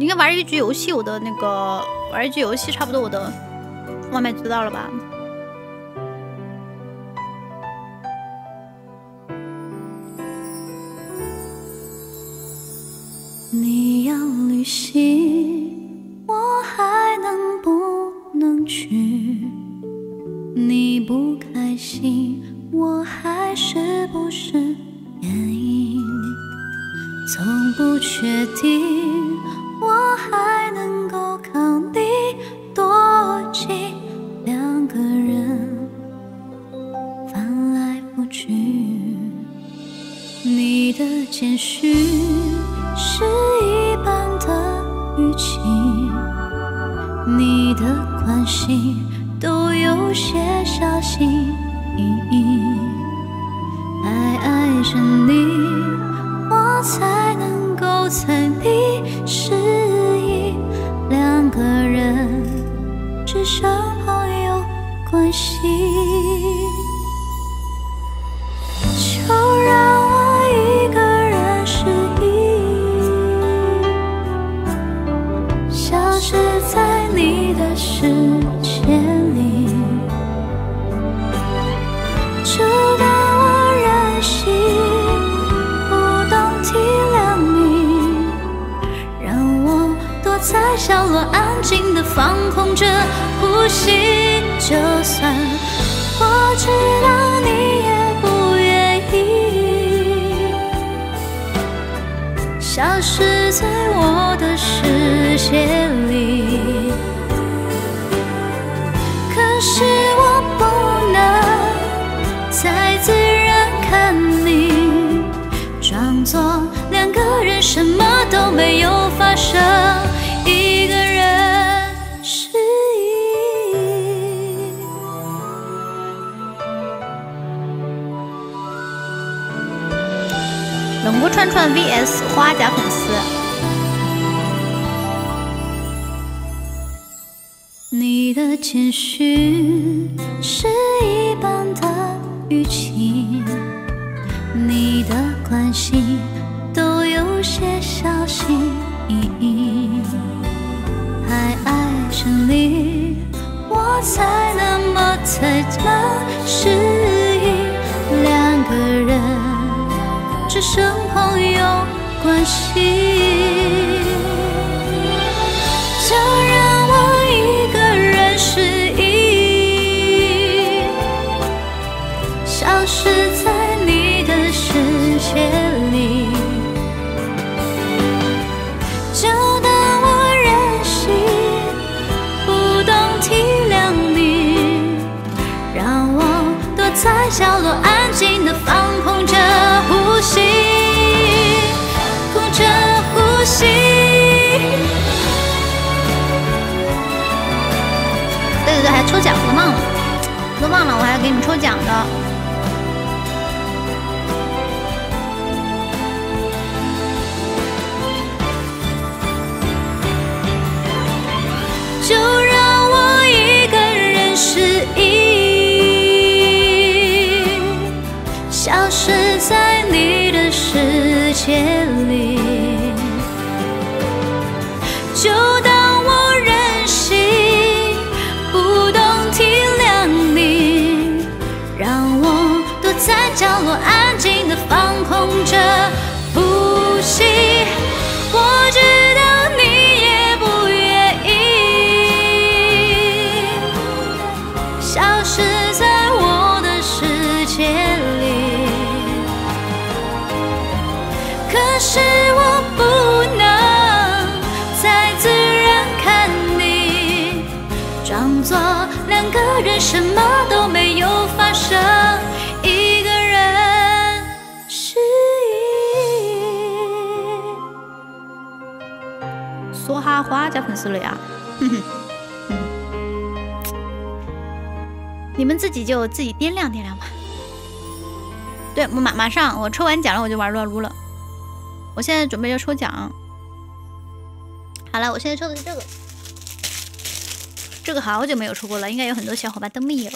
应该玩一局游戏，我的那个玩一局游戏，差不多我的外卖知道了吧？你要旅行，我还能不能去？你不开心，我还是不是原因？从不确定，我还能够靠你多近？两个人翻来覆去，你的简讯是一般的语气，你的关心都有些小心翼翼，关系。在角落，安静的放空着呼吸。就算我知道你也不愿意，消失在我的世界里。可是冷锅串串 VS 花甲粉丝，你的简讯是一般的语气，你的关心都有些小心翼翼，还爱着你，我才那么才能失只剩朋友关系。就让我一个人失忆，消失在你的世界里。就当我任性，不懂体谅你，让我躲在角落，安静的放空着你们抽奖的。就让我一个人失忆，消失在你的世界里。就痛着呼吸。我知道你也不愿意消失在我的世界里，可是我不能再自然看你，装作两个人什么多哈花加粉丝了呀，哼哼，你们自己就自己掂量掂量吧。对，马马上我抽完奖了，我就玩撸啊撸了。我现在准备要抽奖。好了，我现在抽的是这个，这个好久没有抽过了，应该有很多小伙伴都没有。